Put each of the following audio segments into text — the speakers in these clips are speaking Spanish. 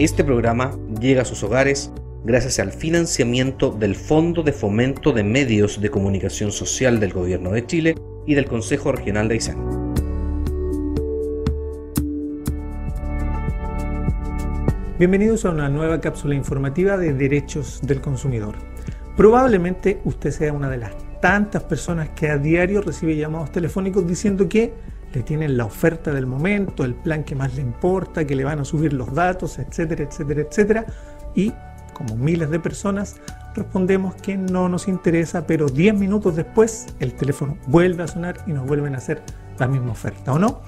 Este programa llega a sus hogares gracias al financiamiento del Fondo de Fomento de Medios de Comunicación Social del Gobierno de Chile y del Consejo Regional de Aysén. Bienvenidos a una nueva cápsula informativa de Derechos del Consumidor. Probablemente usted sea una de las tantas personas que a diario recibe llamados telefónicos diciendo que le tienen la oferta del momento, el plan que más le importa, que le van a subir los datos, etcétera, etcétera, etcétera. Y como miles de personas, respondemos que no nos interesa, pero 10 minutos después el teléfono vuelve a sonar y nos vuelven a hacer la misma oferta, ¿o no?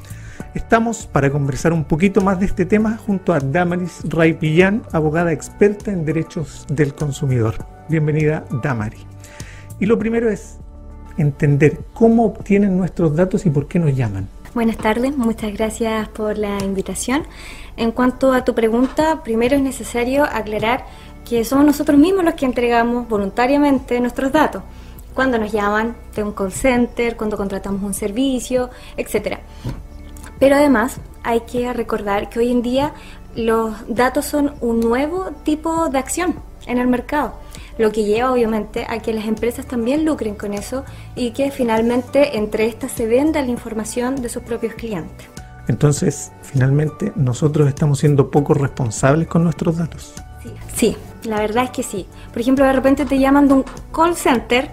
Estamos para conversar un poquito más de este tema junto a Damaris Raipillán, abogada experta en derechos del consumidor. Bienvenida, Damari. Y lo primero es entender cómo obtienen nuestros datos y por qué nos llaman. Buenas tardes, muchas gracias por la invitación. En cuanto a tu pregunta, primero es necesario aclarar que somos nosotros mismos los que entregamos voluntariamente nuestros datos. Cuando nos llaman de un call center, cuando contratamos un servicio, etc. Pero además hay que recordar que hoy en día los datos son un nuevo tipo de acción en el mercado lo que lleva obviamente a que las empresas también lucren con eso y que finalmente entre estas se venda la información de sus propios clientes. Entonces, finalmente, nosotros estamos siendo poco responsables con nuestros datos. Sí, la verdad es que sí. Por ejemplo, de repente te llaman de un call center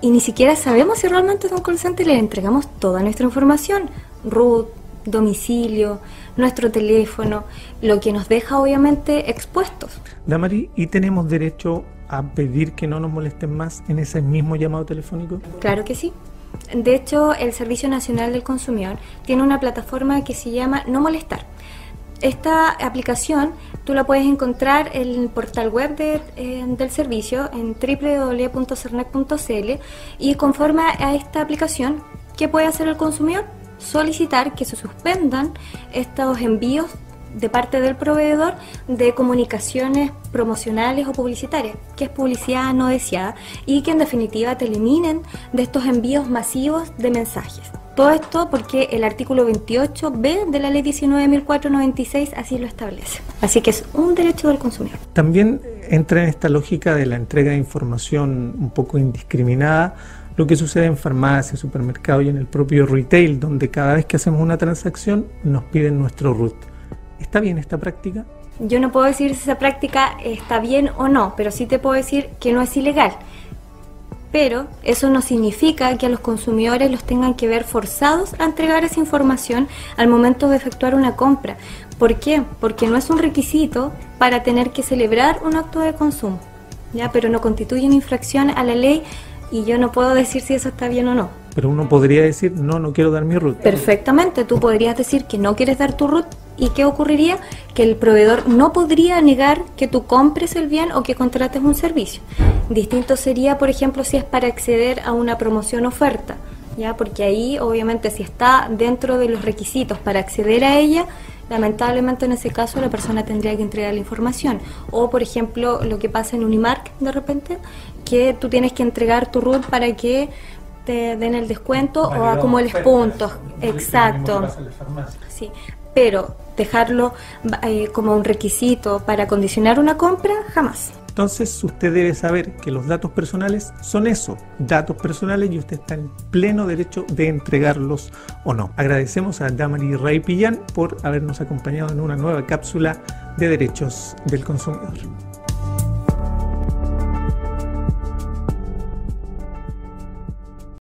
y ni siquiera sabemos si realmente es un call center y le entregamos toda nuestra información, root, domicilio, nuestro teléfono, lo que nos deja obviamente expuestos. Damari, ¿y tenemos derecho a pedir que no nos molesten más en ese mismo llamado telefónico? Claro que sí. De hecho, el Servicio Nacional del Consumidor tiene una plataforma que se llama No Molestar. Esta aplicación tú la puedes encontrar en el portal web eh, del servicio en www.cernec.cl y conforme a esta aplicación, ¿qué puede hacer el consumidor? Solicitar que se suspendan estos envíos de parte del proveedor de comunicaciones promocionales o publicitarias, que es publicidad no deseada y que en definitiva te eliminen de estos envíos masivos de mensajes. Todo esto porque el artículo 28b de la ley 19.496 así lo establece. Así que es un derecho del consumidor. También entra en esta lógica de la entrega de información un poco indiscriminada lo que sucede en farmacias, supermercados y en el propio retail, donde cada vez que hacemos una transacción nos piden nuestro root. ¿Está bien esta práctica? Yo no puedo decir si esa práctica está bien o no, pero sí te puedo decir que no es ilegal. Pero eso no significa que a los consumidores los tengan que ver forzados a entregar esa información al momento de efectuar una compra. ¿Por qué? Porque no es un requisito para tener que celebrar un acto de consumo. ¿ya? Pero no constituye una infracción a la ley y yo no puedo decir si eso está bien o no. Pero uno podría decir, no, no quiero dar mi root. Perfectamente, tú podrías decir que no quieres dar tu root ¿Y qué ocurriría? Que el proveedor no podría negar que tú compres el bien o que contrates un servicio. Distinto sería, por ejemplo, si es para acceder a una promoción oferta, ¿ya? Porque ahí, obviamente, si está dentro de los requisitos para acceder a ella, lamentablemente en ese caso la persona tendría que entregar la información. O, por ejemplo, lo que pasa en Unimark de repente, que tú tienes que entregar tu root para que te den el descuento o acumules puntos. Exacto. Sí, pero dejarlo eh, como un requisito para condicionar una compra, jamás. Entonces usted debe saber que los datos personales son eso, datos personales y usted está en pleno derecho de entregarlos o no. Agradecemos a Damari Ray Pillán por habernos acompañado en una nueva cápsula de derechos del consumidor.